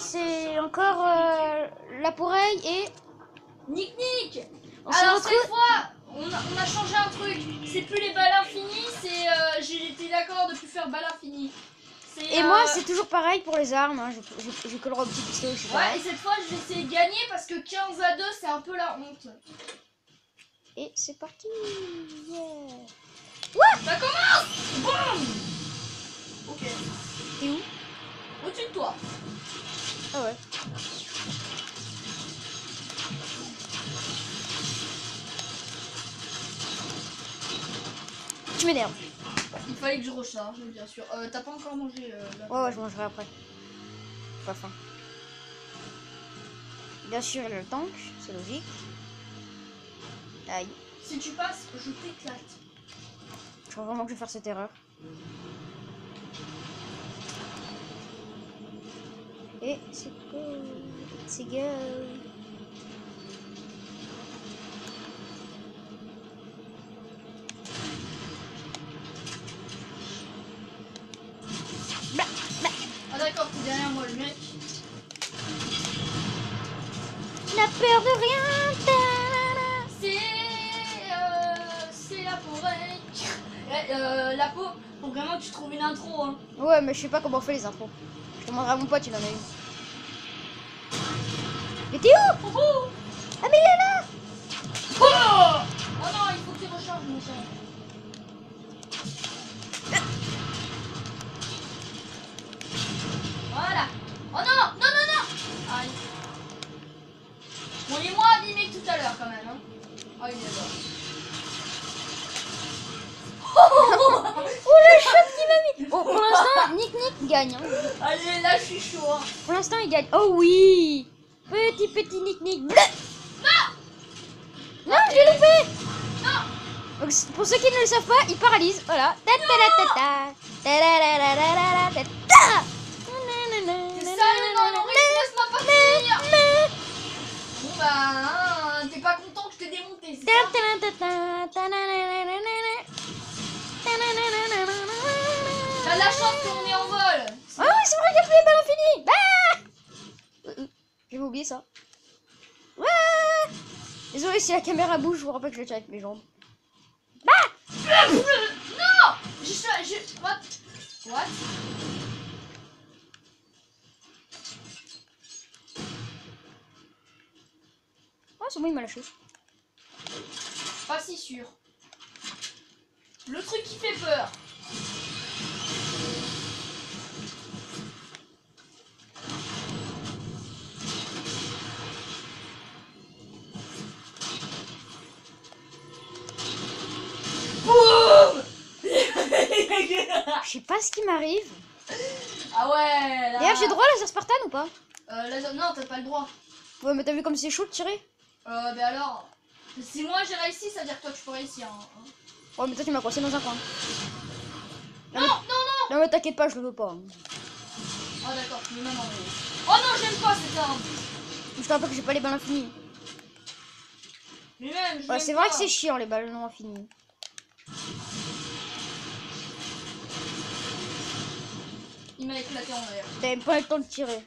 c'est encore euh, la poreille et Nick Nick on Alors retrouve. cette fois, on a, on a changé un truc. C'est plus les balles infinies, c'est... euh, J'ai été d'accord de plus faire balles infinies. Et euh, moi c'est toujours pareil pour les armes. Hein. Je, je, je au petit pistolet, je. Ouais, et cette fois, je vais essayer de gagner parce que 15 à 2, c'est un peu la honte. Et c'est parti. Yeah. Boum Il fallait que je recharge, bien sûr. Euh, T'as pas encore mangé euh, la- Ouais, ouais, je mangerai après. Pas faim. Bien sûr, il a le tank, c'est logique. Aïe. Si tu passes, je t'éclate. Je crois vraiment que je vais faire cette erreur. Et c'est go. C'est go. Peur de rien. C'est... Euh, c'est la forêt. Eh, euh, la peau, faut vraiment que tu trouves une intro, hein. Ouais, mais je sais pas comment on fait les intros. Je demanderai à mon pote, il en a une. Mais t'es où? Nick gagne. hein. Allez, là, je suis chaud, hein. Pour l'instant, il gagne. Oh oui Petit, petit Nick Nick. Bleu non je l'ai loupé Non Donc, Pour ceux qui ne le savent pas, il paralyse. Voilà. Non, Bon, bah, hein, t'es pas content que je t'ai démonté, c'est Ta ça de la chance qu'on est en vol Ah oui, c'est vrai qu'il y a plus les balles infinies Ah Euh, euh, J'avais oublié ça. Ouais Désolé si la caméra bouge, je vous rappelle que je le tire avec mes jambes. Non Je suis... Je... What What Ouais, c'est bon, il m'a lâché. Pas si sûr. Le truc qui fait peur. Je sais pas ce qui m'arrive. Ah ouais là... D'ailleurs, j'ai droit à laser Spartan ou pas? Euh, là, non, t'as pas le droit. Ouais, mais t'as vu comme c'est chaud de tirer? Euh, mais alors... Si moi j'ai réussi, ça veut dire que toi tu peux réussir. hein. Ouais, mais toi tu m'as coincé dans un coin. Non, non, non Non, mais t'inquiète pas, je le veux pas. Oh d'accord, mais non, non, mais... Oh non, j'aime pas cette arme Je te rappelle que j'ai pas les balles infinies. Mais même, je Ouais, c'est vrai que c'est chiant les balles non infinies. Il m'a éclaté en l'air. T'avais pas le temps de tirer.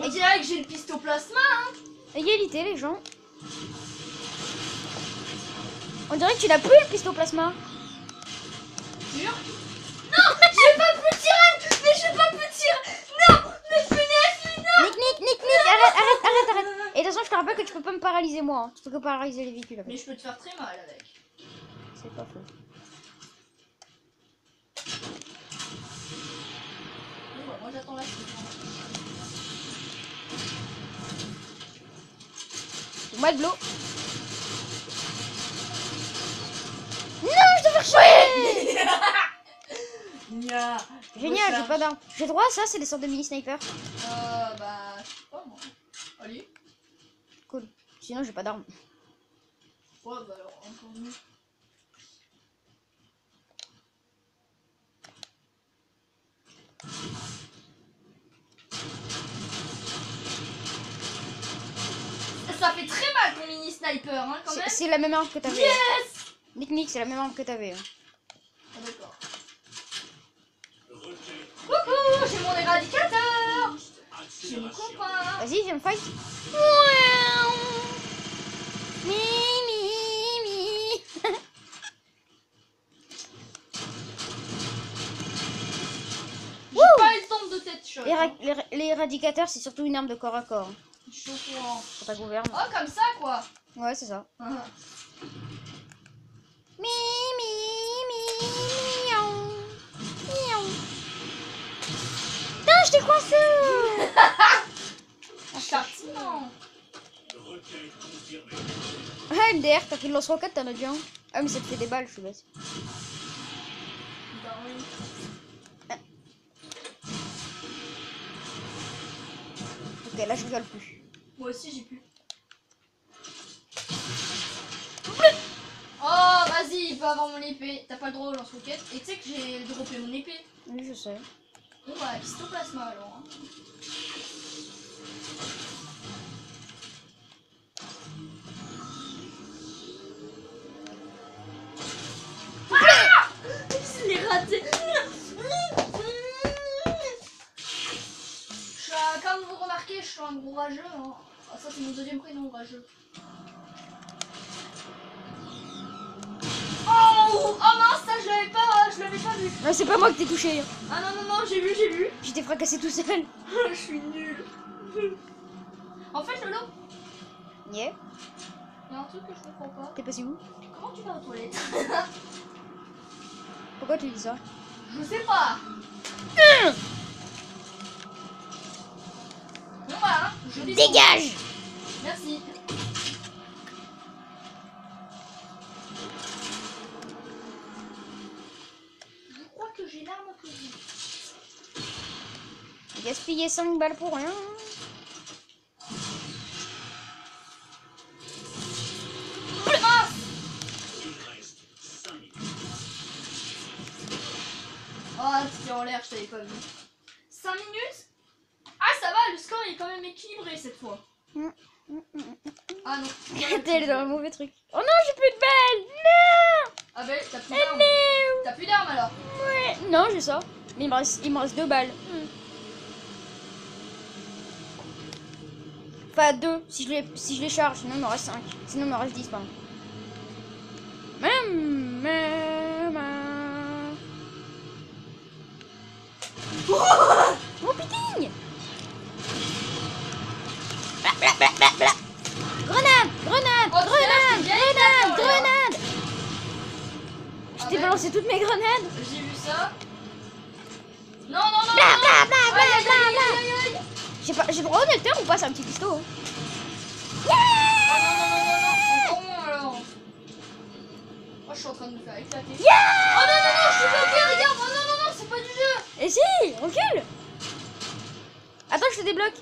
On dirait que j'ai le pistoplasma, hein Égalité, les gens. On dirait que tu n'as plus le pistoplasma. Sûr Non J'ai pas pu tirer Mais j'ai pas pu tirer Non Mais punaise, mais non Nick, Nick, Nick, Nick, arrête, arrête, arrête, arrête. Et de toute façon, je te rappelle que tu peux pas me paralyser moi. hein. Tu peux que paralyser les véhicules. Mais je peux te faire très mal avec. C'est pas faux. Moi j'attends la suite. hein. Moi de l'eau. Non, je te faire chier. Génial, j'ai pas d'armes. J'ai droit à ça, c'est des sortes de mini snipers. Euh, bah, je sais pas moi. Allez. Cool. Sinon, j'ai pas d'armes. Ouais, bah alors, encore mieux. Sniper, hein, quand C'est- même. C'est la même arme que t'avais. Yes Nick, Nick, c'est la même arme que t'avais. hein. Ah, d'accord. Coucou, j'ai mon éradicateur J'ai Vas-y, viens me fight. Mi, mi, mi. J'ai pas eu le temps de. Les, ra- hein. éradicateurs, c'est surtout une arme de corps à corps. Je suis au courant. Pour ta gouverne. Oh, comme ça, quoi. Ouais, c'est ça. Ah. Mi, mi, mi, miaou. Miaou. Putain, je t'ai coincé. Ah, MDR, t'as pris le lance-roquette, t'en as déjà un. Ah, mais ça te fait des balles, je suis bête. Bah. Ok, là, je rigole plus. Moi aussi, j'ai pu. Avoir mon épée. T'as pas le droit au lance-roquette. Et tu sais que j'ai droppé mon épée. Oui, je sais. Bon, bah, pistoplasma alors. hein. Ah Je l'ai raté. Je suis un- comme vous remarquez, je suis un gros rageux. hein. Ah, ça, c'est mon deuxième prénom, rageux. Oh, mince, ça, je l'avais pas, je l'avais pas vu. Non, c'est pas moi qui t'ai touché. Ah non, non, non, j'ai vu, j'ai vu. Je t'ai fracassé tout seul. je suis nulle. En fait, Lolo, Yeah. il y a un truc que je comprends pas. T'es passé où? Comment tu vas aux toilettes? Pourquoi tu dis ça? Je sais pas. Hein, je. Dégage Merci. Gaspiller 5 balles pour rien. Oh, c'était en l'air, je t'avais pas vu. 5 minutes? Ah, ça va, le score est quand même équilibré cette fois. Ah non. T'es dans le mauvais truc. Oh non, j'ai plus de balles Non Ah bah, t'as plus d'armes. T'as plus d'armes alors? Ouais. Non, j'ai ça. Mais il me reste, il me reste deux balles. Enfin, deux. Si je les, si je les charge, sinon il me reste 5. Sinon il me reste 10, pardon. Maman. Oh putain Bla, bla, bla, bla, bla. Grenade Grenade Oh, Grenade Grenade. Grenade Je Ah t'ai ouais. balancé toutes mes grenades J'ai vu ça. Non, non, non, Bla non, bla bla bla bla bla. J'ai pas, j'ai le droit au nectar ou pas C'est un petit pisto. hein. Oh non, non, non, non, non, moins alors. Oh, je suis en train de me faire éclater. Oh non, non, non, je suis bloqué, regarde. Oh non, non, non, c'est pas du jeu. Et si Recule Attends, je te débloque.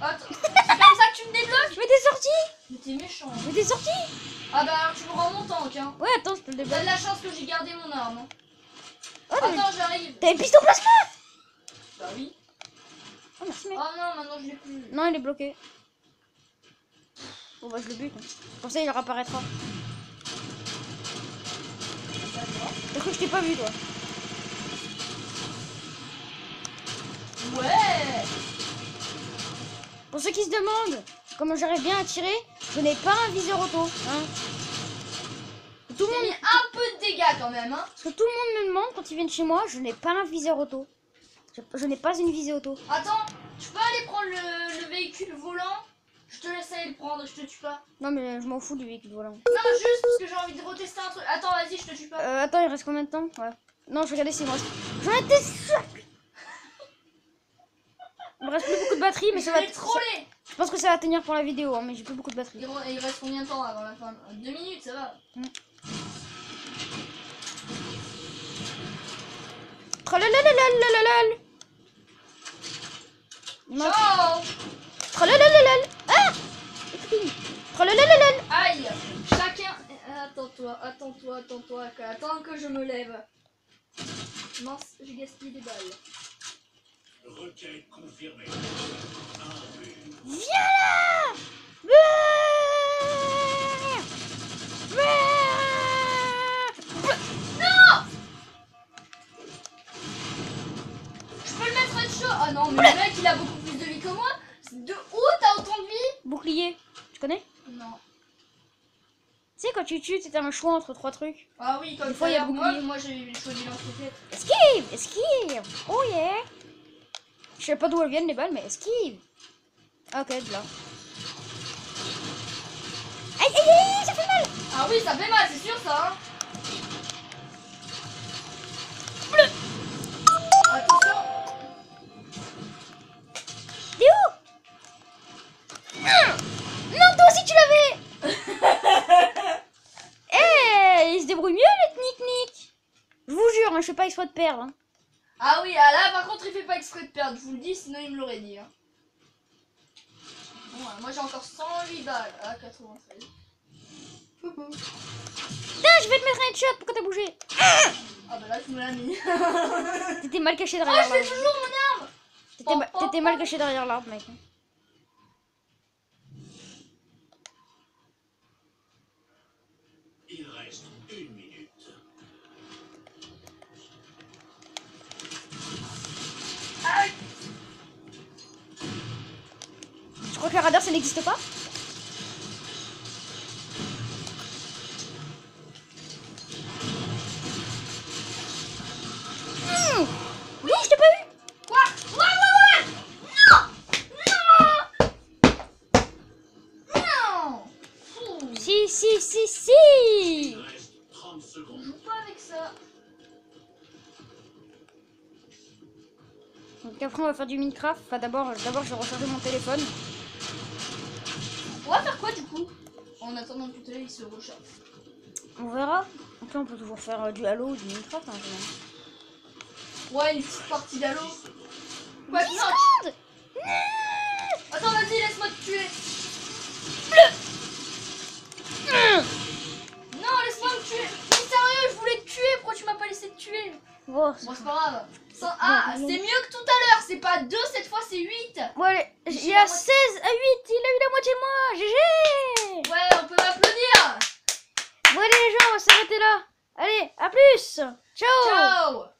Attends, c'est comme ça que tu me débloques Mais t'es sorti Mais t'es méchant. Mais t'es sorti Ah bah alors tu me rends mon tank, hein. Ouais, attends, je te le T'as débloque. de la chance que j'ai gardé mon arme. hein. Oh, Attends, j'arrive. t'avais le piston plasma Bah oui. Oh, merci, mec. Oh non, maintenant je l'ai plus. Non, il est bloqué. Bon, bah, je le bute. Comme ça, il réapparaîtra. T'as cru que je t'ai pas vu, toi? Ouais. Pour ceux qui se demandent comment j'arrive bien à tirer, je n'ai pas un viseur auto. Hein. Tout le monde, un peu de dégâts quand même, hein. parce que tout le monde me demande quand ils viennent chez moi, je n'ai pas un viseur auto. Je, n'ai pas une visée auto. Attends, tu peux aller prendre le, véhicule volant? Je te laisse aller le prendre, je te tue pas. Non mais je m'en fous du véhicule volant. Non juste parce que j'ai envie de retester un truc. Attends vas-y je te tue pas. Euh, attends il reste combien de temps? Ouais. Non je regardais s'il me reste. J'en étais sûr Il me reste plus beaucoup de batterie mais ça va. Troller. Je pense que ça va tenir pour la vidéo hein, mais j'ai plus beaucoup de batterie. Et il reste combien de temps avant la fin? Deux minutes ça va. Mm. Hum. Tralalalalalalal Ciao Tralalalalal. Ah Tralalalal. Aïe Chacun... Attends-toi, attends-toi, attends-toi. Attends que je me lève. Mince, j'ai gaspillé des balles. Requête confirmée. Tu tues, t'as un choix entre trois trucs. Ah oui, comme fois, il y a l'heure, moi, moi j'ai choisi l'entreprise. Esquive Esquive Oh yeah Je sais pas d'où elles viennent les balles, mais esquive Ok, de là. Aïe aïe aïe, ça fait mal Ah oui, ça fait mal, c'est sûr ça. Hein. Exprès de perdre. hein. Ah oui, ah là par contre il fait pas exprès de perdre, je vous le dis, sinon il me l'aurait dit. Hein. Bon, moi j'ai encore 108 balles à 93. Coucou. Putain, je vais te mettre un headshot, pourquoi t'as bougé? Ah bah là tu me l'as mis. T'étais mal caché oh derrière je fais l'arbre. toujours mon arme T'étais ma- T'étais mal caché derrière l'arbre, mec. Je crois que le radar ça n'existe pas. Hmm. Oui, je t'ai pas eu. Quoi? Ouais ouais ouais Non Non Fou. Si, si, si, si. Il reste 30 On secondes. joue pas avec ça. Donc après on va faire du Minecraft. Enfin d'abord, d'abord je vais recharger mon téléphone. On va faire quoi du coup? En attendant que tout à l'heure il se recharge. On verra. Après on peut toujours faire euh, du Halo ou du Minecraft. Hein. Ouais, une petite partie d'Halo. Quoi non. Attends, vas-y, laisse-moi te tuer. Non, laisse-moi me tuer. Mais sérieux, je voulais te tuer. Pourquoi tu m'as pas laissé te tuer? Bon, c'est pas grave. Ah, c'est mieux que tout à l'heure. C'est pas 2, cette fois c'est 8. bon allez, J'ai il a moitié. 16 à 8, il a eu la moitié de moi, GG Ouais, on peut m'applaudir. Bon allez les gens, on va s'arrêter là. Allez, à plus Ciao Ciao